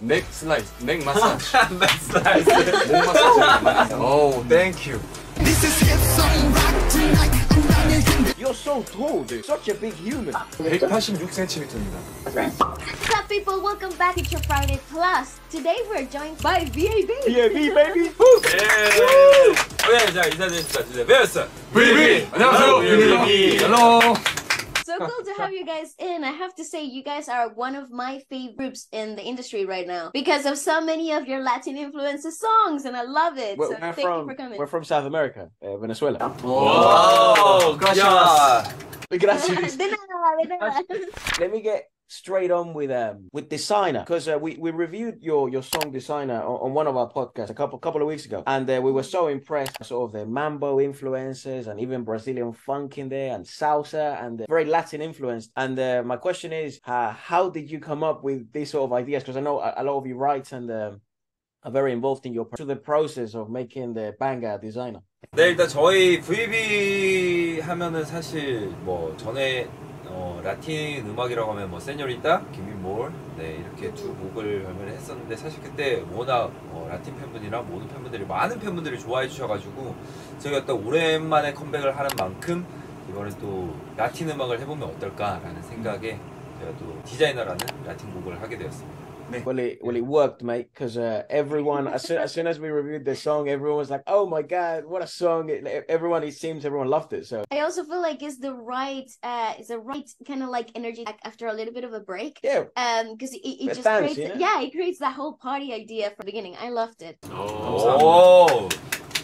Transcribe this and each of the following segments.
넥 슬라이스, 넥 마사지. 마사지. 목 마사지. Oh, thank you. This is some rock tonight. You're so tall, dude. Such a big human. 186cm입니다. What's up, people? Welcome back to your Friday Plus. Today we're joined by VAV. VAV, baby. Woo! 예. 오늘 자 인사드립니다. VAV. VAV. 안녕하세요. VAV. Hello. So cool to have you guys in. I have to say, you guys are one of my favorite groups in the industry right now because of so many of your Latin influences songs, and I love it. We're, so we're thank you from for coming. we're from South America, uh, Venezuela. 오, 야. Gracias. De nada, de nada. Let me get straight on with um with designer because uh, we we reviewed your your song designer on, on one of our podcasts a couple couple of weeks ago and uh, we were so impressed with sort of the mambo influences and even brazilian funk in there and salsa and uh, very latin influenced and uh, my question is uh, how did you come up with these sort of ideas because i know a, a lot of you write and um, are very involved in your to the process of making the banger designer 네, 일단 저희 VB 하면은 사실 뭐 전에 어, 라틴 음악이라고 하면 뭐 세뇨리타, 김민몰 네 이렇게 두 곡을 발매를 했었는데 사실 그때 워낙 어, 라틴 팬분이랑 모든 팬분들이 많은 팬분들이 좋아해 주셔가지고 저희가 또 오랜만에 컴백을 하는 만큼 이번에 또 라틴 음악을 해보면 어떨까라는 생각에 제가 또 디자이너라는 라틴 곡을 하게 되었습니다. me. Well, it well it worked, mate, because uh, everyone as soon, as soon as we reviewed the song, everyone was like, "Oh my god, what a song!" It, everyone, it seems, everyone loved it. So I also feel like it's the right, uh, it's the right kind of like energy after a little bit of a break. Yeah. Um, because it, it just dance, creates, you know? yeah, it creates that whole party idea from the beginning. I loved it. Oh. oh.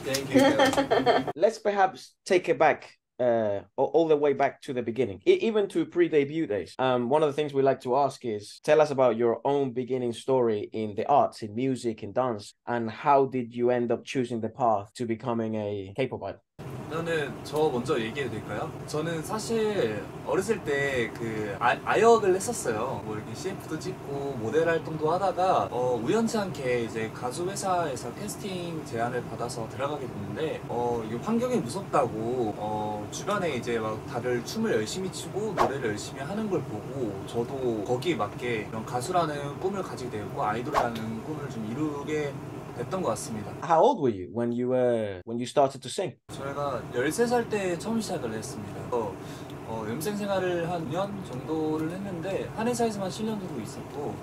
Thank you. Let's perhaps take it back uh, all, the way back to the beginning, e- even to pre-debut days. Um, one of the things we like to ask is, tell us about your own beginning story in the arts, in music, in dance, and how did you end up choosing the path to becoming a K-pop idol? 저는 저 먼저 얘기해도 될까요? 저는 사실 어렸을 때 그 아역을 했었어요. 뭐 이렇게 CF도 찍고 모델 활동도 하다가 어, 우연치 않게 이제 가수 회사에서 캐스팅 제안을 받아서 들어가게 됐는데 어, 이게 환경이 무섭다고 어, 주변에 이제 막 다들 춤을 열심히 추고 노래를 열심히 하는 걸 보고 저도 거기에 맞게 이런 가수라는 꿈을 가지게 되었고 아이돌이라는 꿈을 좀 이루게 됐던 것 같습니다. How old were you when you were when you started to sing? 저희가 13살 때 처음 시작을 했습니다. 어, 어, 연생 생활을 한 2년 정도를 했는데 한 회사에서만 7년도 있었고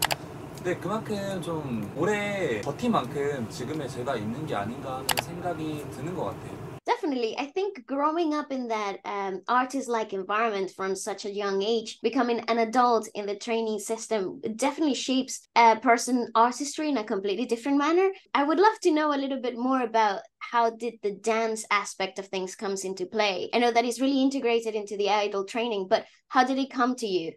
근데 그만큼 좀 오래 버틴 만큼 지금의 제가 있는 게 아닌가 하는 생각이 드는 것 같아요. Definitely. I think growing up in that um, artist like environment from such a young age, becoming an adult in the training system definitely shapes a person artistry in a completely different manner. I would love to know a little bit more about how did the dance aspect of things comes into play. I know that it's really integrated into the idol training, but how did it come to you?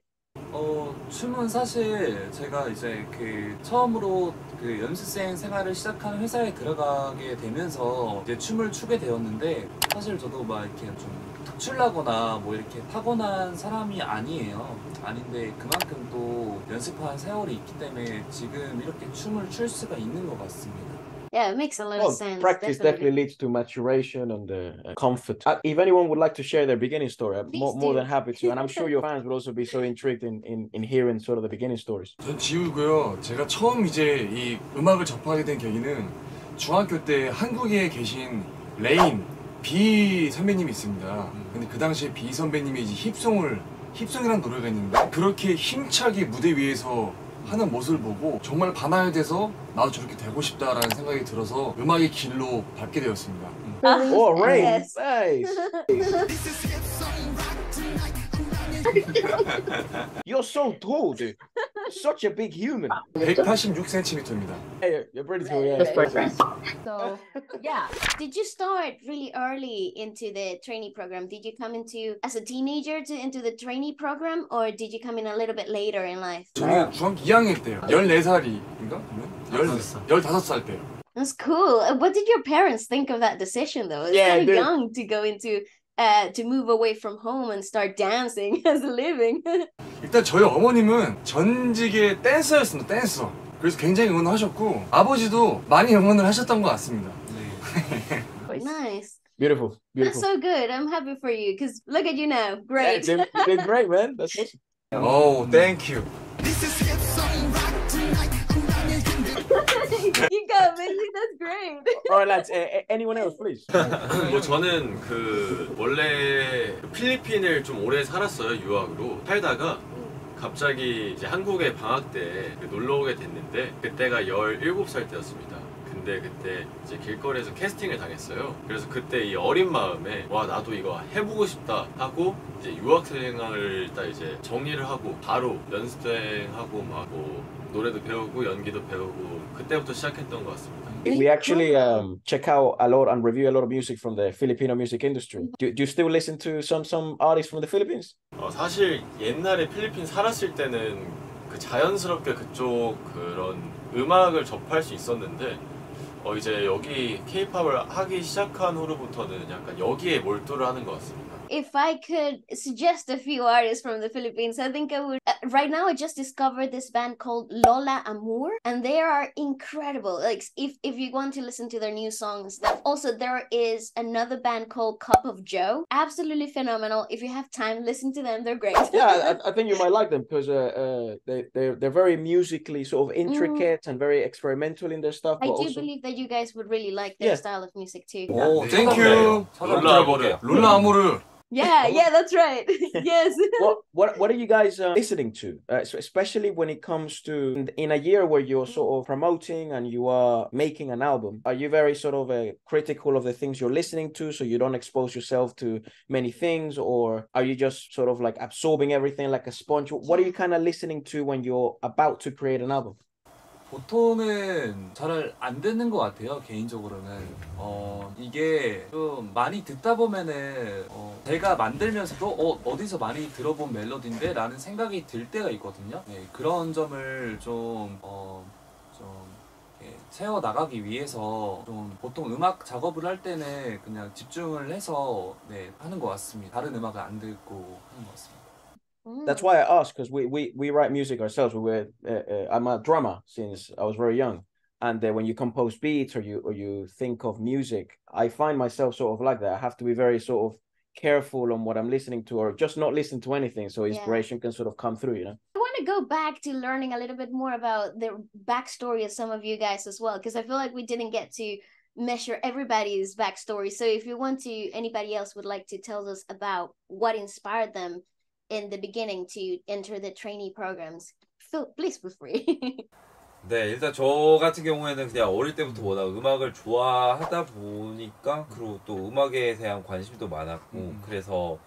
어, 춤은 사실 제가 이제 그 처음으로 그 연습생 생활을 시작하는 회사에 들어가게 되면서 이제 춤을 추게 되었는데 사실 저도 막 이렇게 좀 특출나거나 뭐 이렇게 타고난 사람이 아니에요. 아닌데 그만큼 또 연습한 세월이 있기 때문에 지금 이렇게 춤을 출 수가 있는 것 같습니다. Yeah, it makes a lot Well, of sense. practice definitely. leads to maturation and uh, comfort. Uh, if anyone would like to share their beginning story, I'm Please more, more than happy to. And I'm sure your fans would also be so intrigued in, in, in hearing sort of the beginning stories. 전 지우고요. 제가 처음 이제 이 음악을 접하게 된 계기는 중학교 때 한국에 계신 레인 비 선배님이 있습니다. 근데 그 당시에 비 선배님이 이제 힙송을 힙송이라는 노래가 있는데 그렇게 힘차게 무대 위에서 하는 모습을 보고 정말 반하게 돼서 나도 저렇게 되고 싶다라는 생각이 들어서 음악의 길로 밟게 되었습니다. Oh, Rain! Yes. Nice! You're so tall, dude. Such a big human. 186cm입니다. Hey, you're pretty tall, yeah. So, yeah. Did you start really early into the trainee program? Did you come into as a teenager to into the trainee program, or did you come in a little bit later in life? 저는 중학교 2학년 때요. 14살인가? 15살 때요. That's cool. Uh, What did your parents think of that decision, though? It's Yeah, kind of dude. young to go into, uh, to move away from home and start dancing as a living. 일단 저희 어머님은 전직의 댄서였습니다. 댄서. 그래서 굉장히 응원하셨고 아버지도 많이 응원을 하셨던 것 같습니다. nice. Beautiful, That's beautiful. so good. I'm happy for you because look at you now. Yeah, Great. you did, you did great, man. That's awesome. 오, 땡큐. You go, Missy. That's great. Alright, lads. Anyone else, please. 뭐 저는 그 원래 그 필리핀을 좀 오래 살았어요 유학으로 살다가 갑자기 이제 한국에 방학 때 놀러 오게 됐는데 그때가 17살 때였습니다. 근데 그때 이제 길거리에서 캐스팅을 당했어요. 그래서 그때 이 어린 마음에 와 나도 이거 해보고 싶다 하고 이제 유학 생활을 딱 이제 정리를 하고 바로 연습생하고 막 뭐 노래도 배우고 연기도 배우고 그때부터 시작했던 것 같습니다. we actually um, check out a lot and review a lot of music from the Filipino music industry. Do, do you still listen to some some artists from the Philippines? 어, 사실 옛날에 필리핀 살았을 때는 그 자연스럽게 그쪽 그런 음악을 접할 수 있었는데 어, 이제 여기 케이팝을 하기 시작한 후로부터는 약간 여기에 몰두를 하는 것 같습니다. If I could suggest a few artists from the Philippines, I think I would. Uh, right now, I just discovered this band called Lola Amour, and they are incredible. Like, if if you want to listen to their new songs, that also there is another band called Cup of Joe, absolutely phenomenal. If you have time, listen to them. They're great. Yeah, I, I think you might like them because uh, uh, they they're they're very musically sort of intricate and very experimental in their stuff. I But do also, believe that you guys would really like their Yeah. style of music too. 오, 네. 땡큐. 롤라 들어볼게요. 롤라 아모르. Yeah, yeah, that's right. yes. what what what are you guys uh, listening to? Uh, so especially when it comes to in, in a year where you're sort of promoting and you are making an album, are you very sort of uh, critical of the things you're listening to, so you don't expose yourself to many things, or are you just sort of like absorbing everything like a sponge? What are you kind of listening to when you're about to create an album? 보통은 잘 안 듣는 것 같아요 개인적으로는. 어 이게 좀 많이 듣다 보면은 어, 제가 만들면서도 어 어디서 많이 들어본 멜로디인데? 라는 생각이 들 때가 있거든요. 네, 그런 점을 좀어좀 세워 나가기 위해서 좀 보통 음악 작업을 할 때는 그냥 집중을 해서 네 하는 것 같습니다. 다른 음악을 안 듣고 하는 것 같습니다. That's why I asked because we, we we write music ourselves. We were uh, uh, I'm a drummer since I was very young, and uh, when you compose beats or you or you think of music, I find myself sort of like that. I have to be very sort of careful on what I'm listening to, or just not listen to anything, so Yeah. inspiration can sort of come through. You know. I want to go back to learning a little bit more about the backstory of some of you guys as well, because I feel like we didn't get to measure everybody's backstory. So if you want to, anybody else would like to tell us about what inspired them in the beginning to enter the trainee programs, feel please feel free. 네, 일단 저 같은 경우에는 그냥 어릴 때부터 워낙 음악을 좋아하다 보니까 그리고 또 음악에 대한 관심도 많았고 음. 그래서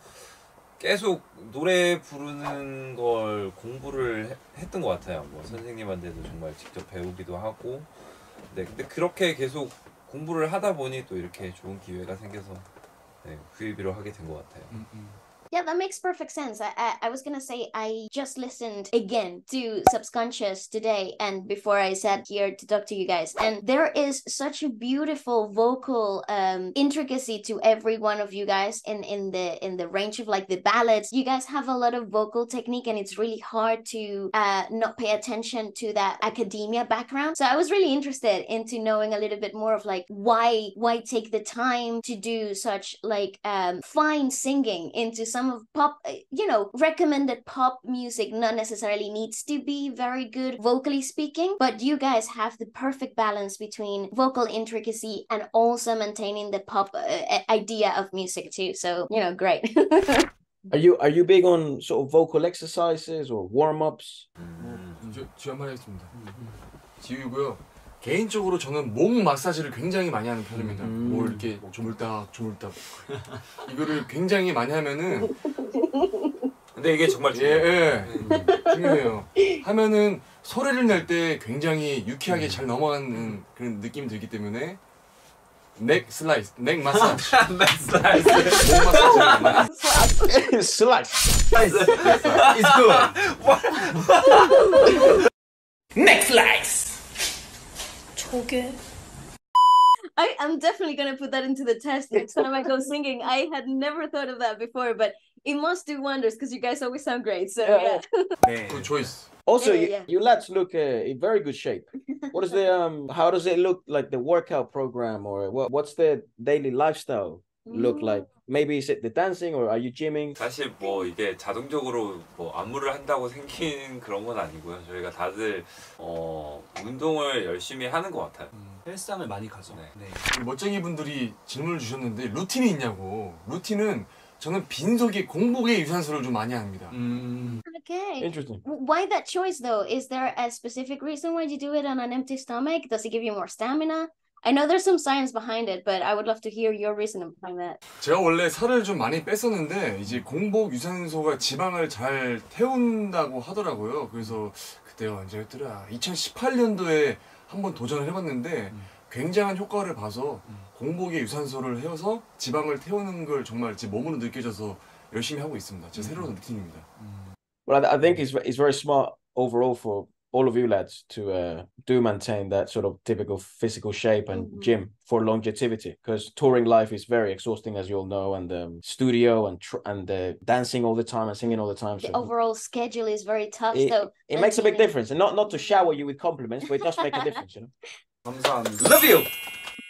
계속 노래 부르는 걸 공부를 해- 했던 것 같아요. 뭐 선생님한테도 정말 직접 배우기도 하고. 네, 근데 그렇게 계속 공부를 하다 보니 또 이렇게 좋은 기회가 생겨서 네, VB로 하게 된 것 같아요. 음, 음. Yeah, that makes perfect sense. I, I I was gonna say I just listened again to Subconscious today and before I sat here to talk to you guys. And there is such a beautiful vocal um intricacy to every one of you guys in in the in the range of like the ballads. You guys have a lot of vocal technique and it's really hard to uh not pay attention to that academia background. So I was really interested into knowing a little bit more of like why why take the time to do such like um fine singing into some of pop uh, you know recommended pop music not necessarily needs to be very good vocally speaking but you guys have the perfect balance between vocal intricacy and also maintaining the pop uh, idea of music too so you know great Are you are you big on sort of vocal exercises or warm ups? 음. 저, 저 한마디 하겠습니다. 지우고요. 개인적으로 저는 목 마사지를 굉장히 많이 하는 편입니다. 음. 뭐 이렇게 조물딱 조물딱 이거를 굉장히 많이 하면은 근데 이게 정말 예, 중요해요. 예 중요해요. 하면은 소리를 낼 때 굉장히 유쾌하게 잘 넘어가는 그런 느낌이 들기 때문에 넥 슬라이스, 넥 마사지, 나이스. 목 마사지. Slice. It's good. Okay. I am definitely gonna put that into the test next time I go singing. I had never thought of that before, but it must do wonders because you guys always sound great. So yeah, yeah. good choice. Also, yeah, you, yeah. you lads look uh, in very good shape. What is the um? How does it look like the workout program or what? What's the daily lifestyle? Look Mm. like? Maybe is it the dancing or are you gymming? 사실 뭐 이게 자동적으로 뭐 안무를 한다고 생긴 그런 건 아니고요. 저희가 다들 어 운동을 열심히 하는 것 같아요. 음, 헬스장을 많이 가죠. 네. 네. 우리 멋쟁이 분들이 질문을 주셨는데 루틴이 있냐고. 루틴은 저는 빈속에 공복에 유산소를 좀 많이 합니다. 음, Okay. Interesting. W- Why that choice though? Is there a specific reason why you do it on an empty stomach? Does it give you more stamina? I know there's some science behind it, but I would love to hear your reason behind that. 제가 원래 살을 좀 많이 뺐었는데 이제 공복 유산소가 지방을 잘 태운다고 하더라고요. 그래서 그때가 언제였더라? 2018년도에 한번 도전을 해봤는데 음. 굉장한 효과를 봐서 음. 공복에 유산소를 해서 지방을 태우는 걸 정말 제 몸으로 느껴져서 열심히 하고 있습니다. 제 새로운 루틴입니다. 음. Well, I, I think it's it's very smart overall for all of you lads to uh, do maintain that sort of typical physical shape and mm-hmm. gym for longevity because touring life is very exhausting as you all know and um, studio and tr- and uh, dancing all the time and singing all the time the so overall schedule is very tough it, so it makes a big difference and not not to shower you with compliments but it does make a difference you know? Love you!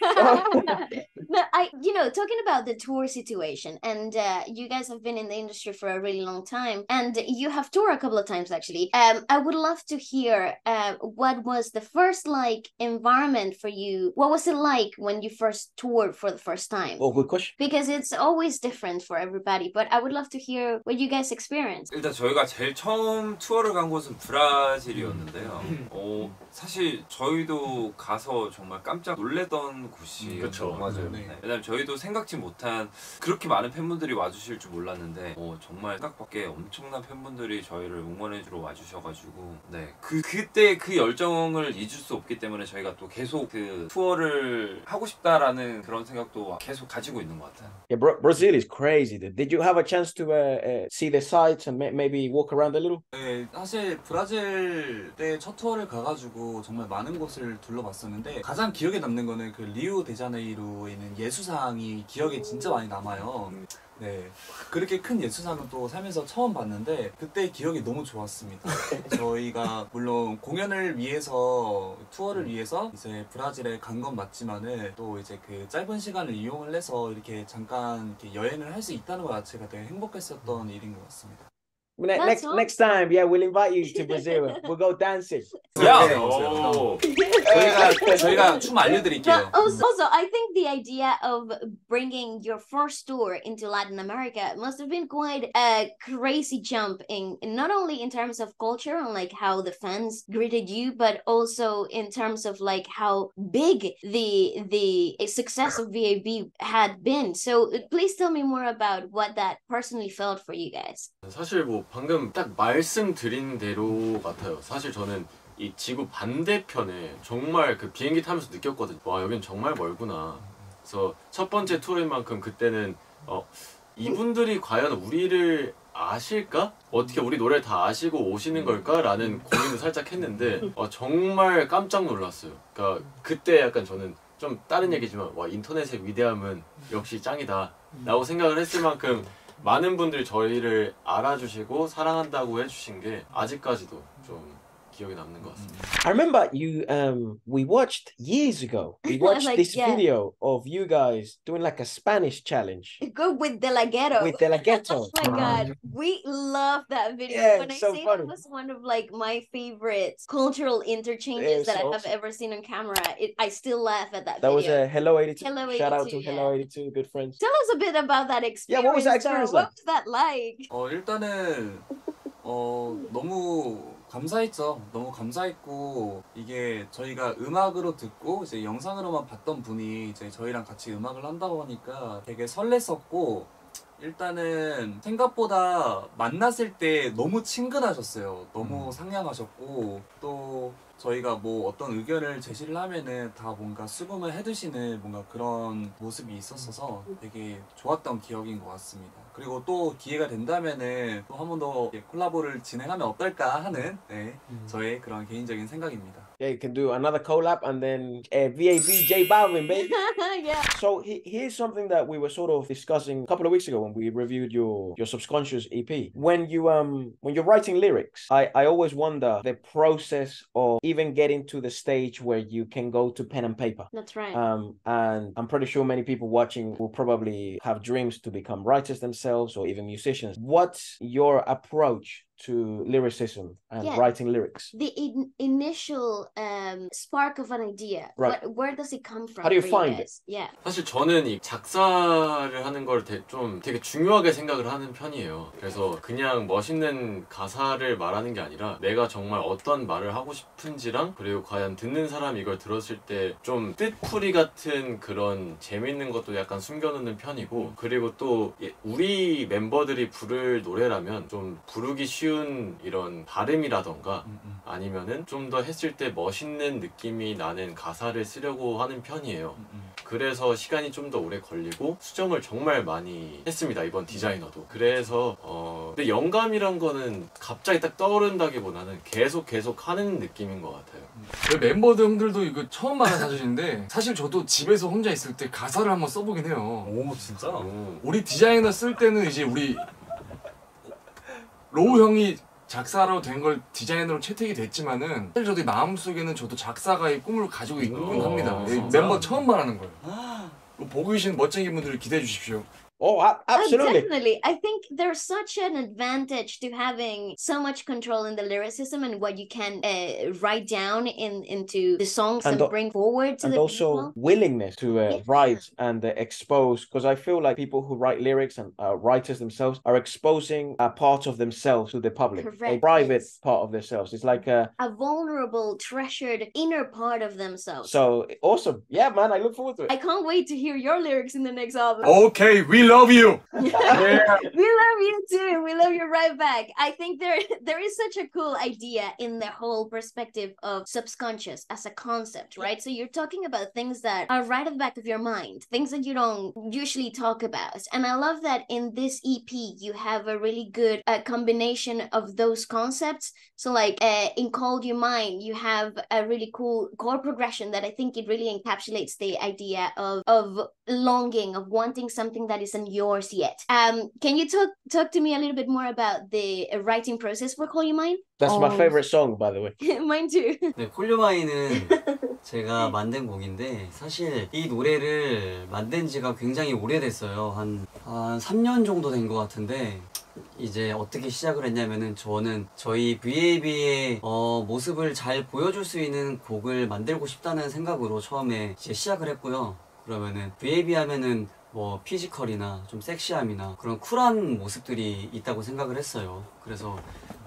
no, I, you know, talking about the tour situation, and uh, you guys have been in the industry for a really long time, and you have toured a couple of times actually. Um, I would love to hear uh, what was the first like environment for you. What was it like when you first toured for the first time? oh good question Because it's always different for everybody, but I would love to hear what you guys experienced. 일단 저희가 제일 처음 투어를 간 곳은 브라질이었는데요. 어, 사실 저희도 가서 정말 깜짝 놀랬던 곳이에요. 그쵸. 맞아요. 네. 네. 왜냐면 저희도 생각지 못한 그렇게 많은 팬분들이 와주실 줄 몰랐는데 어, 정말 생각밖에 엄청난 팬분들이 저희를 응원해주러 와주셔가지고 네. 그 그때 그 열정을 잊을 수 없기 때문에 저희가 또 계속 그 투어를 하고 싶다라는 그런 생각도 계속 가지고 있는 것 같아요. yeah Bra- Brazil is crazy did you have a chance to uh, uh, see the sights and may- maybe walk around a little 네, 사실 브라질 때 첫 투어를 가가지고 정말 많은 곳을 둘러봤었는데 가장 기억에 남는 거는 그 리우 데자네이루에 있는 예수상이 기억에 진짜 많이 남아요. 네, 그렇게 큰 예수상은 또 살면서 처음 봤는데 그때 기억이 너무 좋았습니다. 저희가 물론 공연을 위해서 투어를 위해서 이제 브라질에 간 건 맞지만은 또 이제 그 짧은 시간을 이용을 해서 이렇게 잠깐 이렇게 여행을 할 수 있다는 것 자체가 되게 행복했었던 일인 것 같습니다. Next next time yeah we'll invite you to Brazil we'll go dancing 오. 저희가 저희가 춤 알려드릴게요. But also, also, I think the idea of bringing your first tour into Latin America must have been quite a crazy jump in, in not only in terms of culture and like how the fans greeted you, but also in terms of like how big the the success of VAV had been. So uh, please tell me more about what that personally felt for you guys. 사실 뭐 방금 딱 말씀드린 대로 같아요. 사실 저는 이 지구 반대편에 정말 그 비행기 타면서 느꼈거든요. 와 여긴 정말 멀구나. 그래서 첫 번째 투어인 만큼 그때는 어 이분들이 과연 우리를 아실까? 어떻게 우리 노래를 다 아시고 오시는 걸까라는 고민도 살짝 했는데 어, 정말 깜짝 놀랐어요. 그러니까 그때 약간 저는 좀 다른 얘기지만 와 인터넷의 위대함은 역시 짱이다 라고 생각을 했을 만큼 많은 분들이 저희를 알아주시고 사랑한다고 해주신 게 아직까지도 좀 기억에 남는 것 같습니다. I remember you um we watched years ago. We watched like, this yeah. video of you guys doing like a Spanish challenge. Good with De La Ghetto. With De La Ghetto. Oh my god. We love that video. Yeah, when I so say funny. that was one of like my favorite cultural interchanges that I have ever seen on camera. It, I still laugh at that, that video. was a Hello 82. Hello 82. Shout out to yeah. Hello 82, good friends. Tell us a bit about that experience. Yeah, what was that experience like? What was that like? 어 일단은 어 너무 감사했죠. 너무 감사했고 이게 저희가 음악으로 듣고 이제 영상으로만 봤던 분이 이제 저희랑 같이 음악을 한다고 하니까 되게 설렜었고 일단은 생각보다 만났을 때 너무 친근하셨어요. 너무 음. 상냥하셨고 또 저희가 뭐 어떤 의견을 제시를 하면은 다 뭔가 수긍을 해두시는 뭔가 그런 모습이 있었어서 되게 좋았던 기억인 것 같습니다. 그리고 또 기회가 된다면은 또 한 번 더 콜라보를 진행하면 어떨까 하는 네, 저의 그런 개인적인 생각입니다. Yeah, you can do another collab and then uh, VAV J Balvin, baby. yeah. So he, here's something that we were sort of discussing a couple of weeks ago when we reviewed your your subconscious EP. When you um when you're writing lyrics, I I always wonder the process of even getting to the stage where you can go to pen and paper. That's right. Um, and I'm pretty sure many people watching will probably have dreams to become writers themselves or even musicians. What's your approach to lyricism and Yeah. writing lyrics? the in- initial um spark of an idea. Right. What, where does it come from? How do you find guys? Yeah. 사실 저는 이 작사를 하는 걸 좀 되게 중요하게 생각을 하는 편이에요. 그래서 그냥 멋있는 가사를 말하는 게 아니라 내가 정말 어떤 말을 하고 싶은지랑 그리고 과연 듣는 사람이 이걸 들었을 때 좀 뜻풀이 같은 그런 재밌는 것도 약간 숨겨놓는 편이고 그리고 또 예, 우리 멤버들이 부를 노래라면 좀 부르기 쉬운 이런 발음이라던가 아니면은 좀 더 했을 때 멋있는 느낌이 나는 가사를 쓰려고 하는 편이에요. 그래서 시간이 좀 더 오래 걸리고 수정을 정말 많이 했습니다 이번 디자이너도 그래서 어 근데 영감이란 거는 갑자기 딱 떠오른다기보다는 계속 계속 하는 느낌인 것 같아요 저희 멤버들도 이거 처음 만난 사실인데 사실 저도 집에서 혼자 있을 때 가사를 한번 써보긴 해요. 오 진짜? 오. 우리 디자이너 쓸 때는 이제 우리 로우 형이 작사로 된 걸 디자이너로 채택이 됐지만은 사실 저도 마음속에는 저도 작사가의 꿈을 가지고 있긴 오, 합니다. 이 진짜? 멤버 처음 말하는 거예요. 이거 보고 계신 멋쟁이 분들 기대해 주십시오. Oh, a- Oh, definitely. I think there's such an advantage to having so much control in the lyricism and what you can uh, write down in into the songs And and, al- bring forward to and the also people. willingness to uh, Yeah. write and uh, expose because i feel like people who write lyrics and uh, writers themselves are exposing a part of themselves to the public a private yes. part of themselves it's like uh A vulnerable, treasured inner part of themselves. so awesome yeah man i look forward to it I can't wait to hear your lyrics in the next album. Okay, we love you. Yeah. we love you too. We love you right back. I think there there is such a cool idea in the whole perspective of subconscious as a concept, right? So you're talking about things that are right at the back of your mind, things that you don't usually talk about. And I love that in this EP you have a really good uh, combination of those concepts. So like uh, in Call You Mine, you have a really cool chord progression that I think it really encapsulates the idea of of longing, of wanting something that isn't yours yet. Um, can you talk talk to me a little bit more about the uh, writing process for Call You Mine? that's my Oh. favorite song by the way Mine too. 네, 콜류마이는 제가 만든 곡인데 사실 이 노래를 만든 지가 굉장히 오래됐어요. 한, 한 3년 정도 된 것 같은데 이제 어떻게 시작을 했냐면은 저는 저희 VAB의 어, 모습을 잘 보여줄 수 있는 곡을 만들고 싶다는 생각으로 처음에 이제 시작을 했고요. 그러면은 VAB 하면은 뭐 피지컬이나 좀 섹시함이나 그런 쿨한 모습들이 있다고 생각을 했어요. 그래서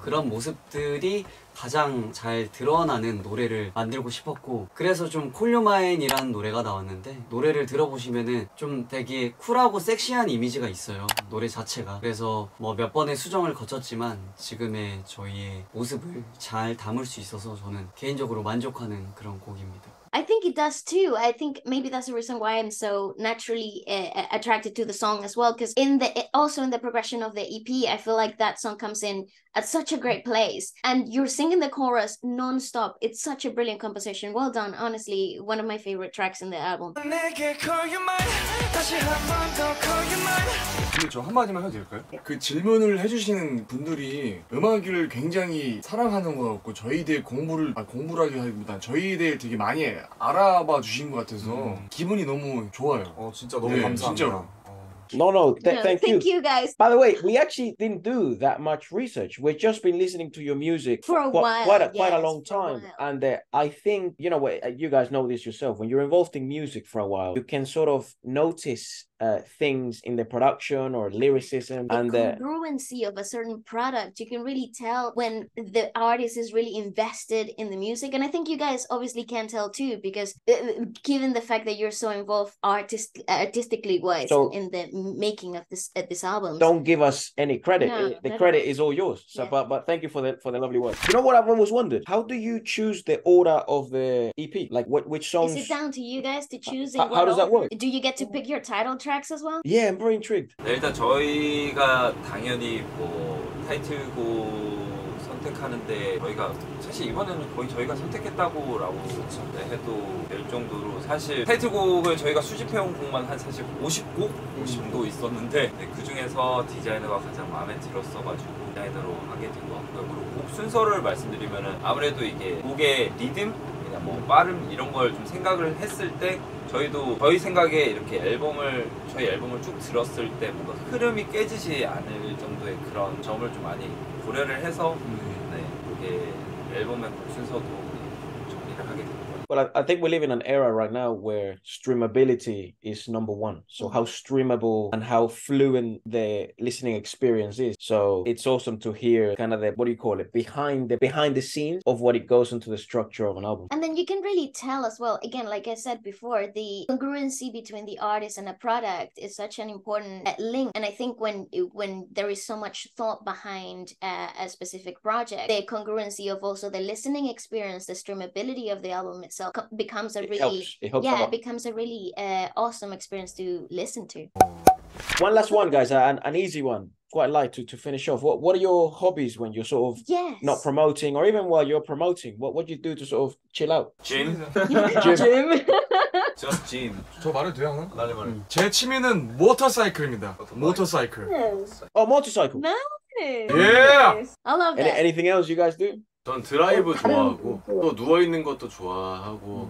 그런 모습들이 가장 잘 드러나는 노래를 만들고 싶었고 그래서 좀 콜요마인이라는 노래가 나왔는데 노래를 들어보시면은 좀 되게 쿨하고 섹시한 이미지가 있어요 노래 자체가 그래서 뭐 몇 번의 수정을 거쳤지만 지금의 저희의 모습을 잘 담을 수 있어서 저는 개인적으로 만족하는 그런 곡입니다 I think it does too. I think maybe that's the reason why I'm so naturally uh, attracted to the song as well. Because in the also in the progression of the EP, I feel like that song comes in at such a great place, and you're singing the chorus non-stop. It's such a brilliant composition. Well done, honestly, one of my favorite tracks in the album. 근데 저 한마디만 해도 될까요? 그 질문을 해주시는 분들이 음악을 굉장히 사랑하는 것 같고 저희에 대해 공부를 아, 공부라기보단 저희에 대해 되게 많이 알아봐 주신 것 같아서 기분이 너무 좋아요. 어 진짜 너무 네, 감사합니다. 진짜로. 어. no no th- No, thank, you you guys by the way we actually didn't do that much research we've just been listening to your music for a quite, while. quite a quite a yes, long for a time while. and uh, i think you know what, uh, you guys know this yourself when you're involved in music for a while you can sort of notice uh, things in the production or lyricism the and uh, congruency of a certain product. You can really tell when the artist is really invested in the music. And i think you guys obviously can tell too because uh, given the fact that you're so involved artist artistically wise So- in the making of this uh, this album don't give us any credit. No, Uh, the credit is all yours. So Yeah. but but thank you for the for the lovely words. You know what i've always wondered? How do you choose the order of the ep like what which songs is it down to you guys to choose how- what how does that work? do you get to pick your title tracks as well? Yeah i'm very intrigued. 네, 일단 저희가 당연히 뭐 타이틀곡 선택하는데 저희가 사실 이번에는 거의 저희가 선택했다고라고 네, 해도 될 정도로 사실 타이틀곡을 저희가 수집해온 곡만 한 사실 50곡? 50도 있었는데 네, 그 중에서 디자이너가 가장 마음에 들었어가지고 디자이너로 하게 된 것 같고요. 그리고 곡 순서를 말씀드리면은 아무래도 이게 곡의 리듬, 그냥 뭐 빠름 이런 걸 좀 생각을 했을 때 저희도 저희 생각에 이렇게 앨범을 저희 앨범을 쭉 들었을 때 뭔가 흐름이 깨지지 않을 정도의 그런 점을 좀 많이 고려를 해서 네, 이게 앨범의 곡 순서도 Well, I, I think we live in an era right now where streamability is number one. So how streamable and how fluent the listening experience is. So it's awesome to hear kind of the what do you call it behind the behind the scenes of what it goes into the structure of an album. And then you can really tell as well, again, like I said before, the congruency between the artist and a product is such an important uh, link. And I think when when there is so much thought behind uh, a specific project, the congruency of also the listening experience, the streamability of the album itself co- becomes a It really helps. It helps a yeah, lot. it becomes a really uh, awesome experience to listen to. One last one, guys, uh, an, an easy one, quite light to, to finish off. What what are your hobbies when you're sort of Yes. not promoting, or even while you're promoting? What what do you do to sort of chill out? Jim? Jim. Just Jim. 저 말해도 돼요 하나? 말해 말해. 제 취미는 모터사이클입니다. 모터사이클. Oh, motorcycle. 예. I love Any, that. anything else you guys do? 전 드라이브 좋아하고 또 누워 있는 것도 좋아하고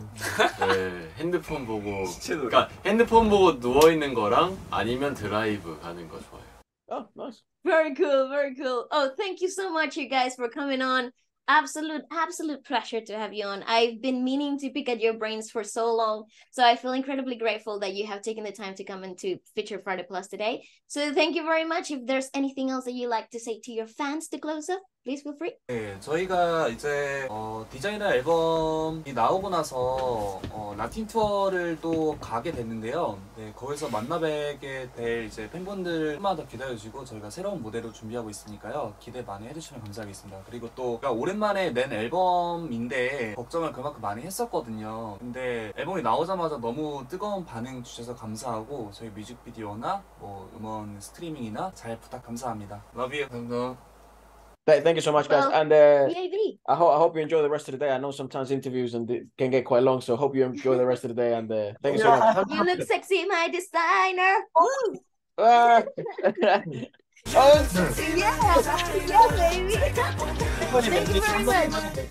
네, 핸드폰 보고 시체 노래. 그러니까 핸드폰 보고 누워 있는 거랑 아니면 드라이브 가는 거 좋아해요. Oh, nice. Very cool, very cool. Oh, thank you so much, you guys, for coming on. Absolute, absolute pleasure to have you on. I've been meaning to pick at your brains for so long, so I feel incredibly grateful that you have taken the time to come and to feature Friday Plus today. So thank you very much. If there's anything else that you like to say to your fans to close up, Please feel free. 네, 저희가 이제 어, 디자이너 앨범이 나오고 나서 어, 라틴 투어를 또 가게 됐는데요. 네, 거기서 만나뵙게 될 이제 팬분들 얼마나 더 기다려주시고 저희가 새로운 무대로 준비하고 있으니까요. 기대 많이 해주시면 감사하겠습니다. 그리고 또 제가 오랜만에 낸 앨범인데 걱정을 그만큼 많이 했었거든요. 근데 앨범이 나오자마자 너무 뜨거운 반응 주셔서 감사하고 저희 뮤직비디오나 뭐 음원 스트리밍이나 잘 부탁 감사합니다. Love you. 감사합니다. Th- Thank you so much, guys. Well, and uh, I, ho- I hope you enjoy the rest of the day. I know sometimes interviews and it can get quite long, so hope you enjoy the rest of the day. And uh, thank you so much. You look sexy, my designer. Oh, Yeah, yeah, baby. Thank you very much.